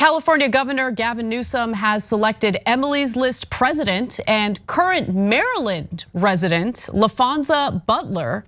California Governor Gavin Newsom has selected Emily's List president and current Maryland resident Laphonza Butler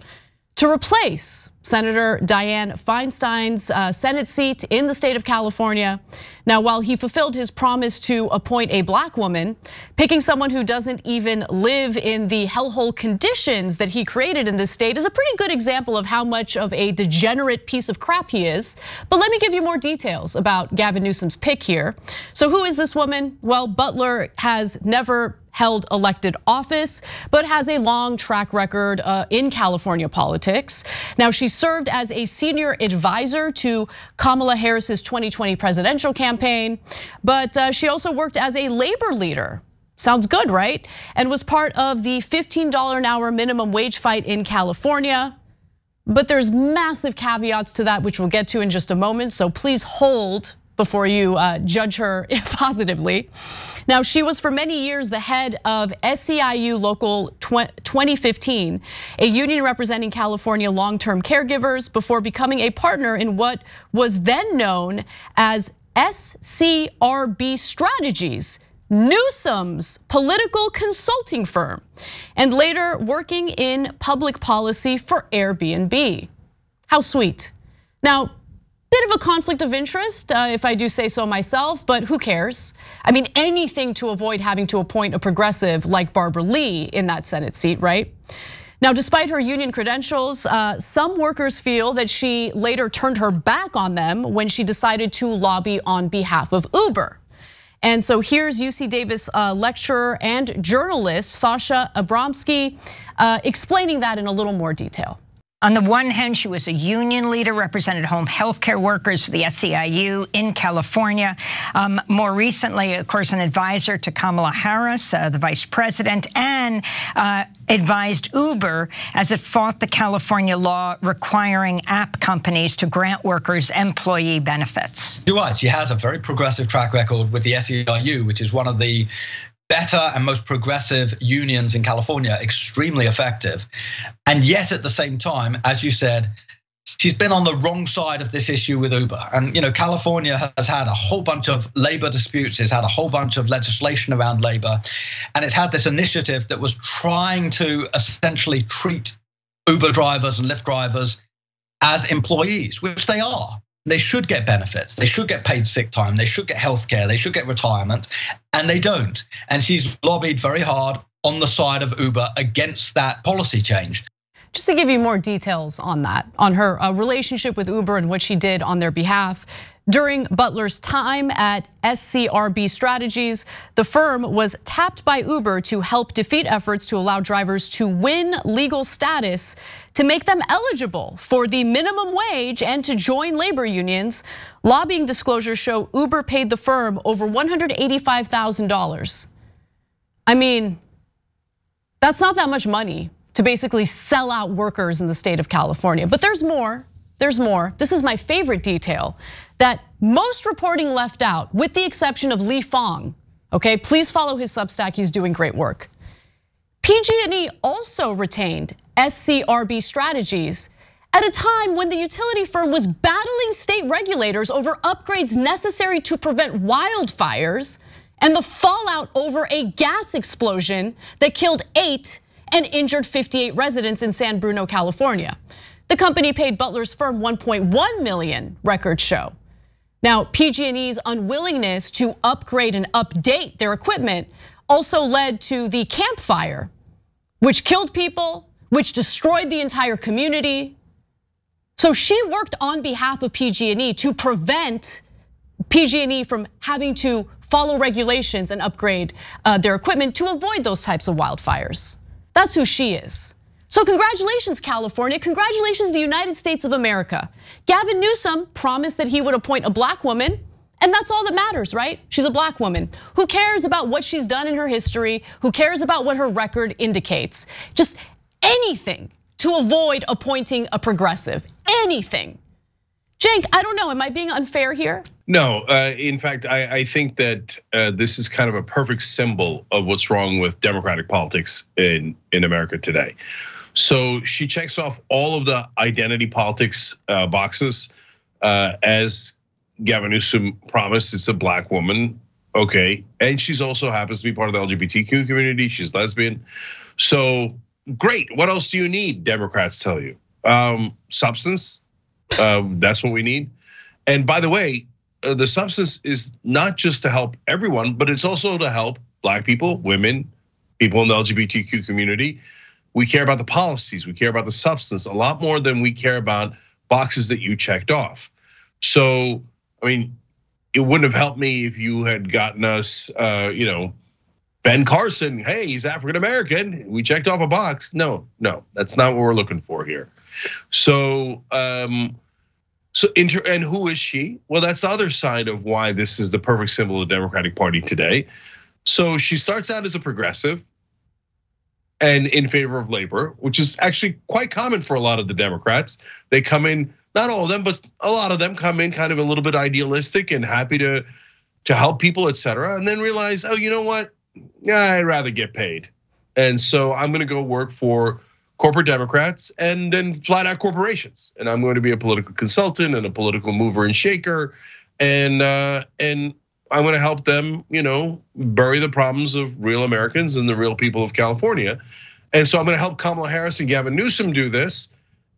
to replace Senator Dianne Feinstein's uh, Senate seat in the state of California. Now, while he fulfilled his promise to appoint a black woman, picking someone who doesn't even live in the hellhole conditions that he created in this state is a pretty good example of how much of a degenerate piece of crap he is. But let me give you more details about Gavin Newsom's pick here. So, who is this woman? Well, Butler has never held elected office, but has a long track record uh, in California politics. Now, she served as a senior advisor to Kamala Harris's 2020 presidential campaign, but uh, she also worked as a labor leader Sounds good, right? And was part of the $15 an hour minimum wage fight in California. But there's massive caveats to that, which we'll get to in just a moment. So please hold before you uh, judge her positively. Now, she was for many years the head of SEIU Local 2015, a union representing California long-term caregivers before becoming a partner in what was then known as SCRB Strategies, Newsom's political consulting firm, and later working in public policy for Airbnb. How sweet. Now, Bit of a conflict of interest, uh, if I do say so myself, but who cares? I mean, anything to avoid having to appoint a progressive like Barbara Lee in that Senate seat, right? Now, despite her union credentials, uh, some workers feel that she later turned her back on them when she decided to lobby on behalf of Uber. And so here's UC Davis uh, lecturer and journalist Sasha Abramsky explaining that in a little more detail. On the one hand, she was a union leader, represented home healthcare workers for the SEIU in California. Um, more recently, of course, an advisor to Kamala Harris, uh, the vice president, and uh, advised Uber as it fought the California law requiring app companies to grant workers employee benefits. You're right. She has a very progressive track record with the SEIU, which is one of the better and most progressive unions in California, extremely effective. And yet at the same time, as you said, she's been on the wrong side of this issue with Uber. And you know, California has had a whole bunch of labor disputes, it's had a whole bunch of legislation around labor, and it's had this initiative that was trying to essentially treat Uber drivers and Lyft drivers as employees, which they are. They should get benefits. They should get paid sick time. They should get health care. They should get retirement. And they don't. And she's lobbied very hard on the side of Uber against that policy change. Just to give you more details on that, on her uh, relationship with Uber and what she did on their behalf. During Butler's time at SCRB Strategies, the firm was tapped by Uber to help defeat efforts to allow drivers to win legal status to make them eligible for the minimum wage and to join labor unions. Lobbying disclosures show Uber paid the firm over $185,000. I mean, that's not that much money to basically sell out workers in the state of California. But there's more. There's more. This is my favorite detail that most reporting left out, with the exception of Lee Fang. Okay, please follow his Substack. He's doing great work. PG&E also retained SCRB strategies at a time when the utility firm was battling state regulators over upgrades necessary to prevent wildfires and the fallout over a gas explosion that killed eight and injured 58 residents in San Bruno, California. The company paid Butler's firm 1.1 million, records show. Now, PG&E's unwillingness to upgrade and update their equipment also led to the Camp Fire, which killed people, which destroyed the entire community. So she worked on behalf of PG&E to prevent PG&E from having to follow regulations and upgrade uh, their equipment to avoid those types of wildfires. That's who she is. So congratulations, California. Congratulations, the United States of America. Gavin Newsom promised that he would appoint a black woman. And that's all that matters, right? She's a black woman. Who cares about what she's done in her history? Who cares about what her record indicates? Just anything to avoid appointing a progressive, anything. Cenk, I don't know, am I being unfair here? No, uh, in fact, I, I think that uh, this is kind of a perfect symbol of what's wrong with democratic politics in, in America today. So she checks off all of the identity politics uh, boxes uh, as Gavin Newsom promised it's a black woman. Okay, and she's also happens to be part of the LGBTQ community. She's lesbian, so great. What else do you need? Democrats tell you um, substance. Uh, that's what we need. And by the way, the substance is not just to help everyone, but it's also to help black people, women, people in the LGBTQ community. We care about the policies, we care about the substance a lot more than we care about boxes that you checked off. So, I mean, it wouldn't have helped me if you had gotten us, uh, you know, Ben Carson, hey, he's African American. We checked off a box. No, no, that's not what we're looking for here. So, um, so and who is she? Well, that's the other side of why this is the perfect symbol of the Democratic Party today. So she starts out as a progressive and in favor of labor, which is actually quite common for a lot of the Democrats. They come in, not all of them, but a lot of them come in kind of a little bit idealistic and happy to to help people, et cetera, and then realize, oh, you know what? I'd rather get paid. And so I'm gonna go work for corporate Democrats and then flat out corporations. And I'm going to be a political consultant and a political mover and shaker. And uh, and I'm going to help them, you know, bury the problems of real Americans and the real people of California. And so I'm going to help Kamala Harris and Gavin Newsom do this.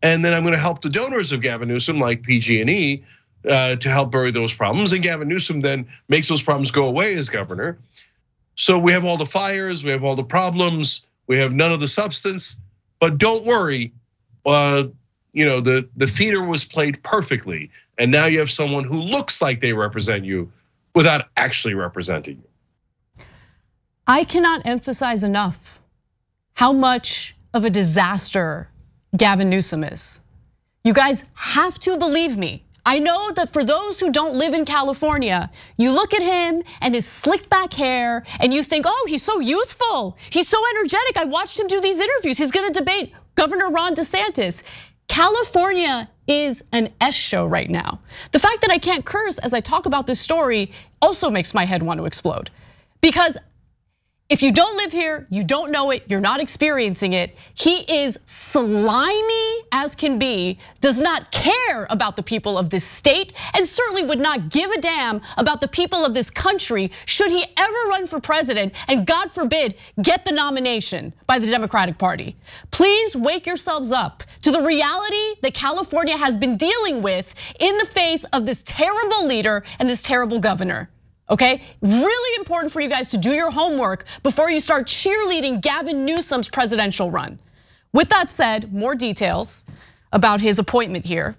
And then I'm going to help the donors of Gavin Newsom, like PG&E, uh, to help bury those problems. And Gavin Newsom then makes those problems go away as governor. So we have all the fires, we have all the problems, we have none of the substance. But don't worry, uh, you know the the theater was played perfectly, and now you have someone who looks like they represent you without actually representing you. I cannot emphasize enough how much of a disaster Gavin Newsom is. You guys have to believe me. I know that for those who don't live in California, you look at him and his slick back hair and you think, oh, he's so youthful. He's so energetic. I watched him do these interviews. He's gonna debate Governor Ron DeSantis. California is an S show right now. The fact that I can't curse as I talk about this story also makes my head want to explode. Because if you don't live here, you don't know it, you're not experiencing it. He is slimy as can be, does not care about the people of this state, and certainly would not give a damn about the people of this country should he ever run for president and, God forbid, get the nomination by the Democratic Party. Please wake yourselves up to the reality that California has been dealing with in the face of this terrible leader and this terrible governor. Okay, really important for you guys to do your homework before you start cheerleading Gavin Newsom's presidential run. With that said, more details about his appointment here.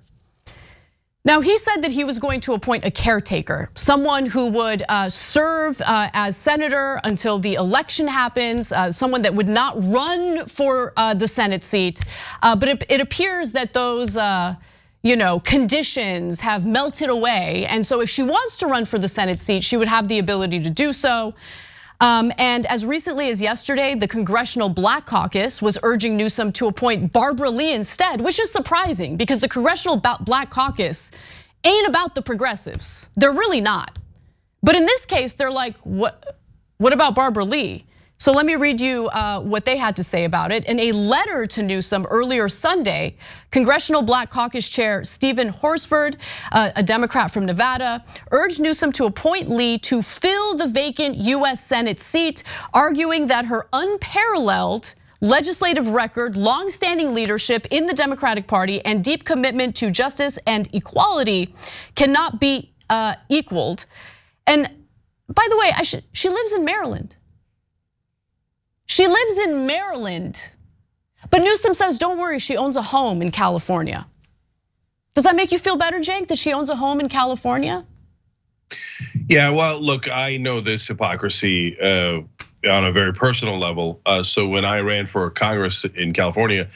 Now, he said that he was going to appoint a caretaker, someone who would uh, serve uh, as senator until the election happens, uh, someone that would not run for the Senate seat. But it appears that those you know, conditions have melted away. And so if she wants to run for the Senate seat, she would have the ability to do so. Um, and as recently as yesterday, the Congressional Black Caucus was urging Newsom to appoint Barbara Lee instead, which is surprising because the Congressional Black Caucus ain't about the progressives. They're really not. But in this case, they're like, what, what about Barbara Lee? So let me read you uh, what they had to say about it. In a letter to Newsom earlier Sunday, Congressional Black Caucus Chair Steven Horsford, uh, a Democrat from Nevada, urged Newsom to appoint Lee to fill the vacant US Senate seat, arguing that her unparalleled legislative record, longstanding leadership in the Democratic Party, and deep commitment to justice and equality cannot be uh, equaled. And by the way, she lives in Maryland. She lives in Maryland. But Newsom says, don't worry, she owns a home in California. Does that make you feel better, Cenk, that she owns a home in California? Yeah, well, look, I know this hypocrisy uh, on a very personal level. Uh, so when I ran for Congress in California,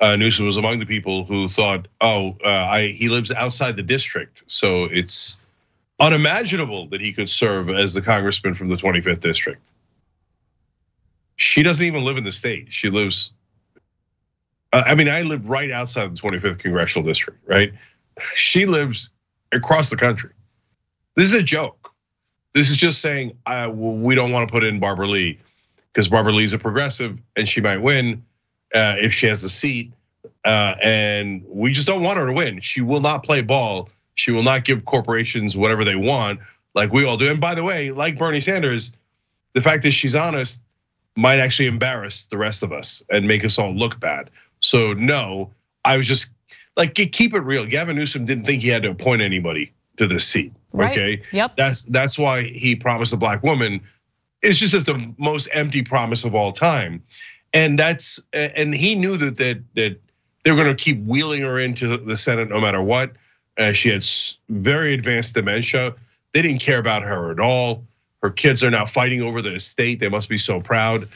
uh, Newsom was among the people who thought, oh, he lives outside the district. So it's unimaginable that he could serve as the congressman from the 25th district she doesn't even live in the state. She lives, uh, I mean, I live right outside the 25th congressional district, right? She lives across the country. This is a joke. This is just saying we don't want to put in Barbara Lee because Barbara Lee's a progressive and she might win uh, if she has the seat. Uh, and we just don't want her to win. She will not play ball. She will not give corporations whatever they want, like we all do. And by the way, like Bernie Sanders, the fact that she's honest might actually embarrass the rest of us and make us all look bad. So no, I was just like keep it real. Gavin Newsom didn't think he had to appoint anybody to this seat. Right. Okay. Yep. That's that's why he promised a black woman. It's just as the most empty promise of all time, and that's and he knew that that that they were going to keep wheeling her into the Senate no matter what. Uh, she had very advanced dementia. They didn't care about her at all. Her kids are now fighting over the estate. They must be so proud.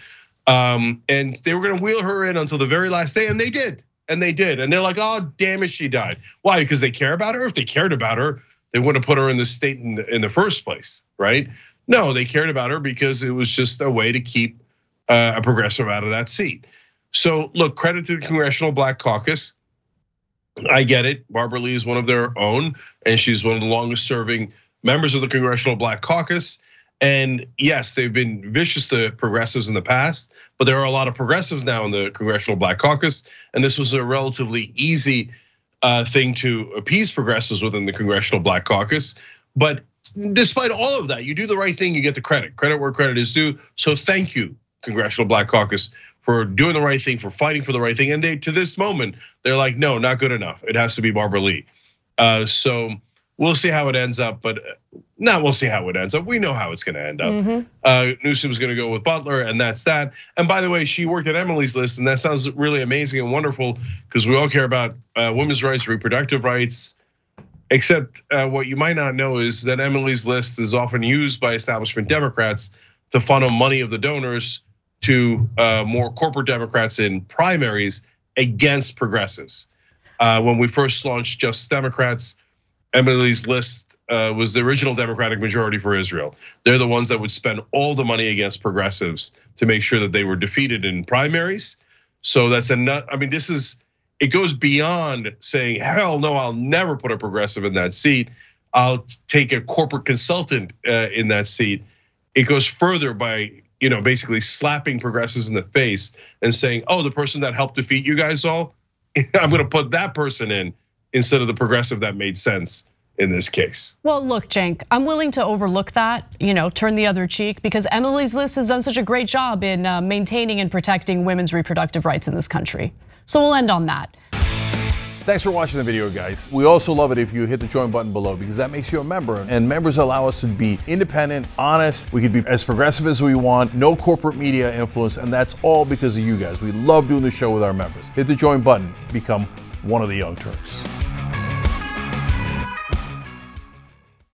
Um, and they were going to wheel her in until the very last day, and they did. And they did. And they're like, oh, damn it, she died. Why? Because they care about her? If they cared about her, they wouldn't have put her in the state in the, in the first place, right? No, they cared about her because it was just a way to keep uh, a progressive out of that seat. So, look, credit to the Congressional Black Caucus. I get it. Barbara Lee is one of their own, and she's one of the longest serving members of the Congressional Black Caucus. And yes, they've been vicious to progressives in the past, but there are a lot of progressives now in the Congressional Black Caucus. And this was a relatively easy thing to appease progressives within the Congressional Black Caucus. But despite all of that, you do the right thing, you get the credit. Credit where credit is due. So thank you, Congressional Black Caucus, for doing the right thing, for fighting for the right thing. And they, to this moment, they're like, no, not good enough. It has to be Barbara Lee. Uh, so we'll see how it ends up, but uh, not we'll see how it ends up. We know how it's going to end up. Mm-hmm. Uh, Newsom's going to go with Butler, and that's that. And by the way, she worked at Emily's List, and that sounds really amazing and wonderful because we all care about uh, women's rights, reproductive rights. Except uh, what you might not know is that Emily's List is often used by establishment Democrats to funnel money of the donors to more corporate Democrats in primaries against progressives. When we first launched Just Democrats, Emily's List uh, was the original Democratic majority for Israel. They're the ones that would spend all the money against progressives to make sure that they were defeated in primaries. So that's a nut. I mean, this is it goes beyond saying, hell no, I'll never put a progressive in that seat. I'll take a corporate consultant uh, in that seat. It goes further by you know basically slapping progressives in the face and saying, oh, the person that helped defeat you guys all, I'm going to put that person in instead of the progressive that made sense in this case. Well, look, Cenk, I'm willing to overlook that, you know, turn the other cheek because Emily's List has done such a great job in uh, maintaining and protecting women's reproductive rights in this country. So we'll end on that. Thanks for watching the video, guys. We also love it if you hit the join button below because that makes you a member. And members allow us to be independent, honest. We can be as progressive as we want, no corporate media influence, and that's all because of you guys. We love doing the show with our members. Hit the join button, become one of the Young Turks.